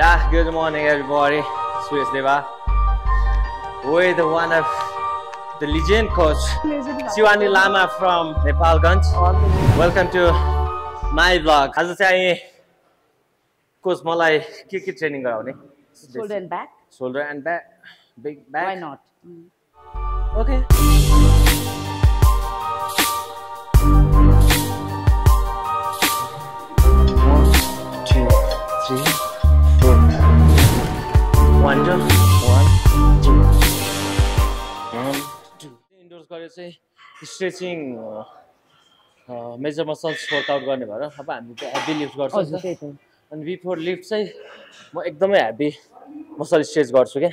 Good morning, everybody. Suresh Deva with one of the legend coach, Siwani Lama from Nepalganj. Welcome to my vlog. आज चाहिँ coach मलाई के के training गराउने Shoulder and back. Shoulder and back, big back. Why not? Okay. गरेर चाहिँ stretching major muscles workout गर्ने भएर अब हामी हेभी लिफ्ट गर्छौँ अनि बिफोर लिफ्ट चाहिँ म एकदमै हेभी मसल स्ट्रेच गर्छु क्या।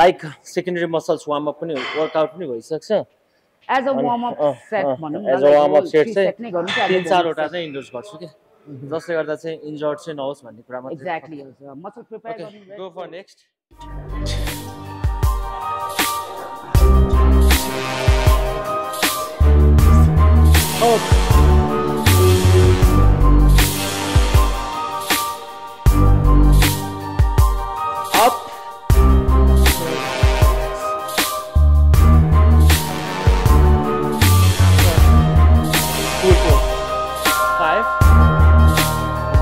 Like secondary muscles warm up पनि वर्कआउट पनि भइसक्छ। एज अ अनि- वार्म अप अँ, सेट अँ, warm-up set चाहिँ सेट चाहिँ तिन चारवटा चाहिँ इन्डोर्स गर्छु क्या जसले गर्दा चाहिँ इन्जर्ड चाहिँ नहोस् भन्ने कुरा मात्रै एक्ज्याक्टली मसल प्रिपेयर गर्नु go for next. Up.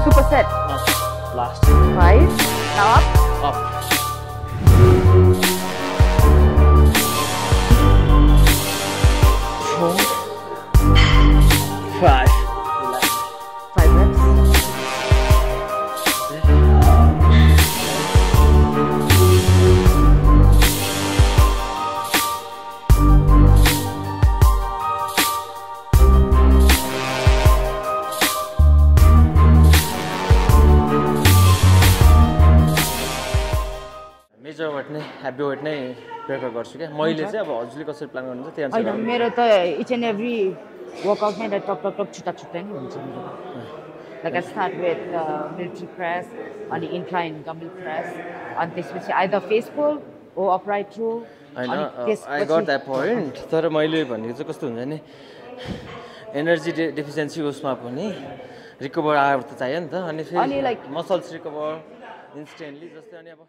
Superset. Last. Five. Now up. Up. Major weight नै हेभी वेट नै प्रेफर गर्छु क्या। मैले चाहिँ अब हजुरले कसरी प्लान गर्नुहुन्छ त्यही अनुसार। मेरो त इच एन्ड एभ्री वर्कआउटमै टक टक टक छुट्टा छुट्टै नै हुन्छ मेरो। Like I start with military press अनि इन्क्लाइन डम्बल प्रेस अनि त्यसपछि either face pull or upright row होइन आई गट द्याट पोइन्ट तर मैले भनेको चाहिँ कस्तो हुन्छ भने एनर्जी डे डेफिसियन्सी उसमा पनि रिकभर आएर त चाहियो नि त। अनि फेरि मसल्स रिकभर इन्स्टेन्टली जस्तै अनि अब